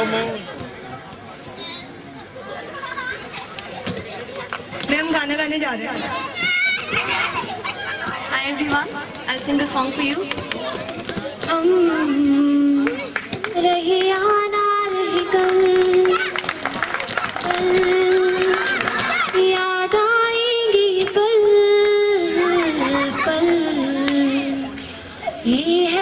Ma'am हम गाना गाने जा रहे हैं। Hi everyone, I'll sing a song for you. हम रहे आना रहे कल। कल याद आएँगे पल पल ये